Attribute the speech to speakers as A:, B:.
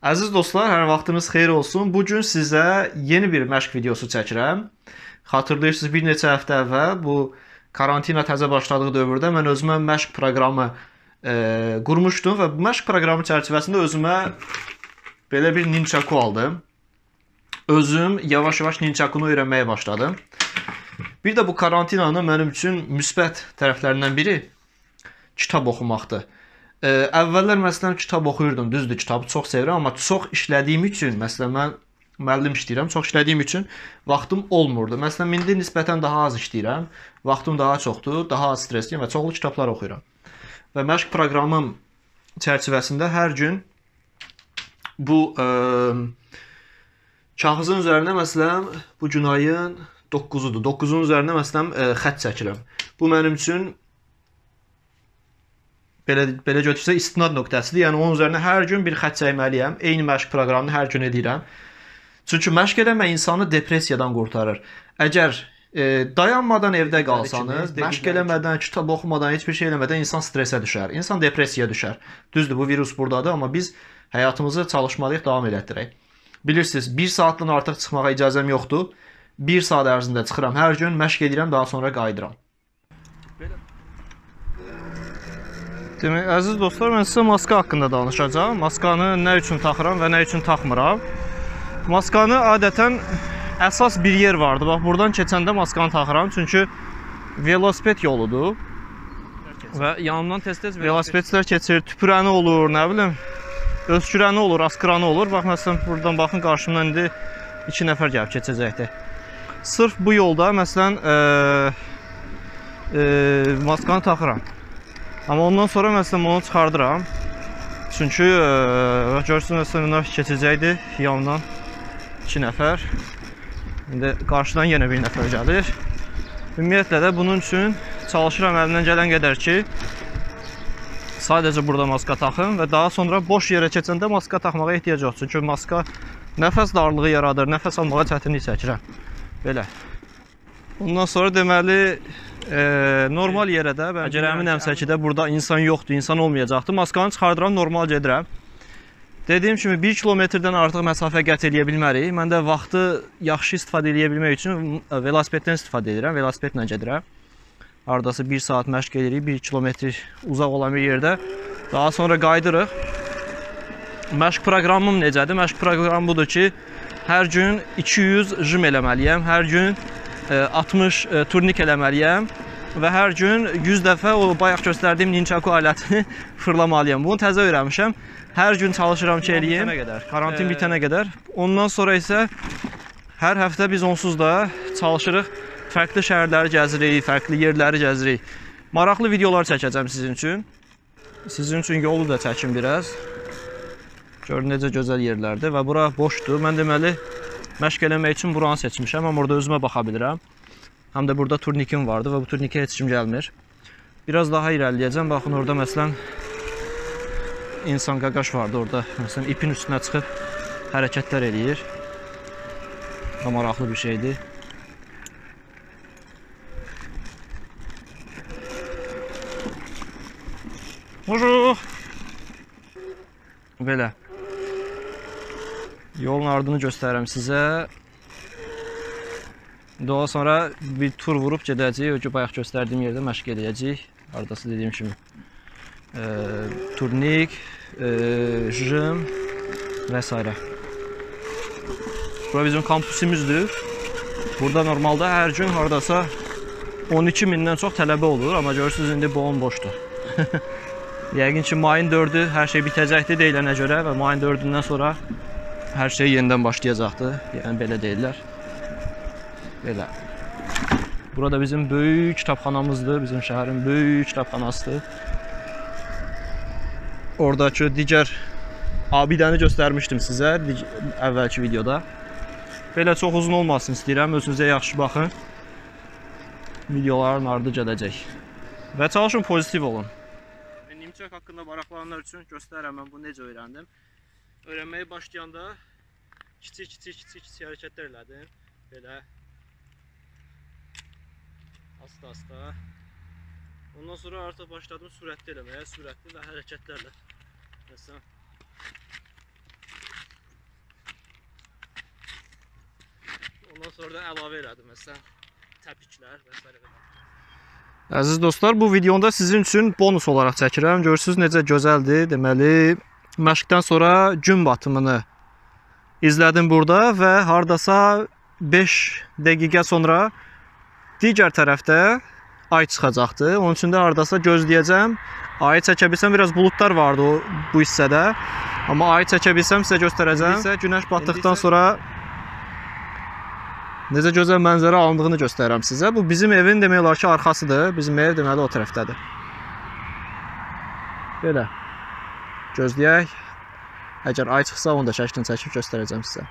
A: Əziz dostlar, hər vaxtınız xeyir olsun. Bu gün sizə yeni bir məşq videosu çəkirəm. Xatırlayırsınız, bir neçə həftə əvvəl bu karantina təzə başladığı dövrdə mən özümə məşq proqramı e, qurmuşdum və bu məşq proqramı çərçivəsində özümə belə bir ninjaku aldım. Özüm yavaş-yavaş ninjakunu öyrənməyə başladım. Bir də bu karantinanın mənim üçün müsbət tərəflərindən biri kitab oxumaqdır. Ə, əvvəllər məsələn kitab oxuyurdum, düzdür, kitabı çox sevirəm, amma çox işlədiyim üçün, məsələn mən müəllim işləyirəm, çox işlədiyim üçün vaxtım olmurdu. Məsələn indi nisbətən daha az işləyirəm, vaxtım daha çoxdur, daha az stressliyəm və çoxlu kitablar oxuyuram. Və məşq proqramım çərçivəsində hər gün bu ə, kağızın üzərinə məsələn bu gün ayın 9-udur. 9-un üzərinə məsələn ə, xətt çəkirəm. Bu mənim üçün belə belə götürsək istinad nöqtəsidir. Yəni onun üzərinə hər gün bir xətt çəkməliyəm. Eyni məşq proqramını hər gün edirəm. Çünki məşq eləmək insanı depressiyadan qurtarır. Əgər e, dayanmadan evdə qalsanız, məşq eləmədən, kitab oxumadan, heç bir şey eləmədən insan stressə düşər. İnsan depressiyaya düşər. Düzdür, bu virus burdadır, amma biz həyatımızı çalışmalıyıq, davam elətdirək. Bilirsiniz, 1 saatdan artıq çıxmağa icazəm yoxdur. 1 saat ərzində çıxıram hər gün, məşq edirəm, daha sonra qayıdıram. Demək, əziz dostlar, mən sizə maska haqqında danışacağam. Maskanı nə üçün taxıram və nə üçün taxmıram. Maskanı adətən əsas bir yer vardı. Bax, buradan keçəndə maskanı taxıram, çünki velosiped yoludur. Və yanımdan tez-tez velosipedçilər keçir, tüpürəni olur, nə bilim, öskürəni olur, askıranı olur. Bax, məsələn, buradan baxın, qarşımdan indi 2 nəfər gəlib keçəcəkdir. Sırf bu yolda, məsələn, e, e, maskanı taxıram. Amma ondan sonra məsələn onu çıxardıram. Çünki e, görürsünüz məsələn keçəcəkdi yandan 2 nəfər. İndi qarşıdan yenə bir nəfər gəlir. Ümumiyyətlə də bunun üçün çalışıram əlimdən gələn qədər ki, sadəcə burada maska taxım və daha sonra boş yerə keçəndə maska taxmağa ehtiyac yox. Çünki maska nəfəs darlığı yaradır, nəfəs almağa çətinlik çəkirəm. Belə. Ondan sonra deməli e, normal yerə də mən əgər əminəmsə ki də burada insan yoxdur, insan olmayacaqdı. Maskanı çıxardıram, normal gedirəm. Dediyim kimi 1 kilometrdən artıq məsafə qət eləyə bilmərik. Mən də vaxtı yaxşı istifadə eləyə bilmək üçün velosipeddən istifadə edirəm, velosipedlə gedirəm. Hardasa 1 saat məşq edirik, 1 kilometr uzaq olan bir yerdə. Daha sonra qayıdırıq. Məşq proqramım necədir? Məşq proqramım budur ki, hər gün 200 jim eləməliyəm. Hər gün 60 e, turnik eləməliyəm və hər gün 100 dəfə o bayaq göstərdiyim ninjaku alətini fırlamalıyam. Bunu təzə öyrənmişəm. Hər gün çalışıram ki, eləyim. Karantin e... bitənə qədər. Ondan sonra isə hər həftə biz onsuz da çalışırıq. Fərqli şəhərləri gəzirik, fərqli yerləri gəzirik. Maraqlı videolar çəkəcəm sizin üçün. Sizin üçün yolu da çəkim biraz. Görün necə gözəl yerlərdir və bura boşdur. Mən deməli Məşq eləmək üçün buranı seçmişəm, amma orada özümə baxa bilirəm. Həm də burada turnikim vardı və bu turnikə heç kim gəlmir. Biraz daha irəliləyəcəm. Baxın, orada məsələn insan qaqaş vardı orada. Məsələn, ipin üstünə çıxıb hərəkətlər eləyir. Və maraqlı bir şeydir. Bonjour. Belə. Yolun ardını göstərirəm sizə. Daha sonra bir tur vurub gedəcəyik. O ki, bayaq göstərdiyim yerdə məşq edəcəyik. Hardası dediyim kimi. E, turnik, e, jim və s. Bura bizim kampüsümüzdür. Burada normalda hər gün hardasa 12 mindən çox tələbə olur, amma görürsünüz indi bomboşdur. Yəqin ki, mayın 4-ü hər şey bitəcəkdir deyilənə görə və mayın 4-ündən sonra hər şey yenidən başlayacaqdır. Yəni belə deyirlər. Belə. Burada bizim böyük kitabxanamızdır, bizim şəhərin böyük kitabxanasıdır. Oradakı digər abidəni göstərmişdim sizə əvvəlki videoda. Belə çox uzun olmasın istəyirəm, özünüzə yaxşı baxın. Videoların ardı gələcək. Və çalışın pozitiv olun. Nimçək haqqında maraqlananlar üçün göstərəm mən bunu necə öyrəndim öyrənməyə başlayanda kiçik kiçik kiçik kiçik hərəkətlər elədim. Belə asta-asta. Ondan sonra artıq başladım sürətli eləməyə, sürətli və hərəkətlərlə. Məsələn Ondan sonra da əlavə elədim məsələn təpiklər və s. Əziz dostlar, bu videoda sizin üçün bonus olaraq çəkirəm. Görürsüz necə gözəldir. Deməli, məşqdən sonra gün batımını izlədim burada və hardasa 5 dəqiqə sonra digər tərəfdə ay çıxacaqdı. Onun üçün də hardasa gözləyəcəm. Ayı çəkə bilsəm biraz buludlar vardı o bu hissədə. Amma ayı çəkə bilsəm sizə göstərəcəm. İndi isə günəş batdıqdan sonra necə gözəl mənzərə alındığını göstərirəm sizə. Bu bizim evin demək olar ki, arxasıdır. Bizim ev deməli o tərəfdədir. Belə. Gözləyək. Əgər ay çıxsa onu da şəklini çəkib göstərəcəm sizə.